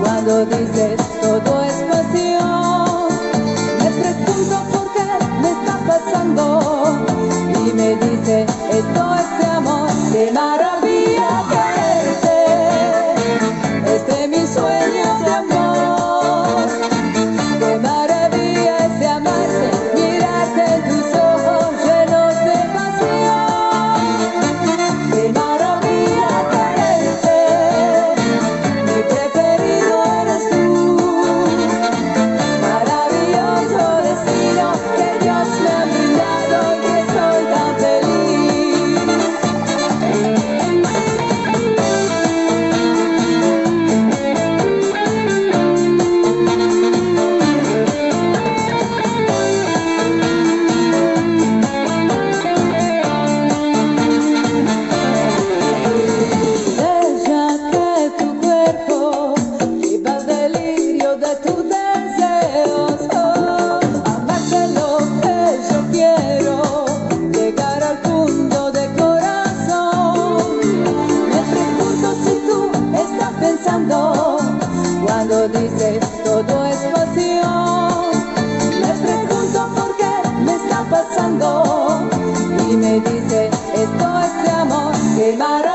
cuando dices todo es pasión. Me pregunto por qué me está pasando y me dice esto de tus deseos. Oh, amarte lo que yo quiero, llegar al punto de corazón. Me pregunto si tú estás pensando cuando dices todo es pasión. Me pregunto por qué me está pasando y me dice esto es de amor. Qué maravilla.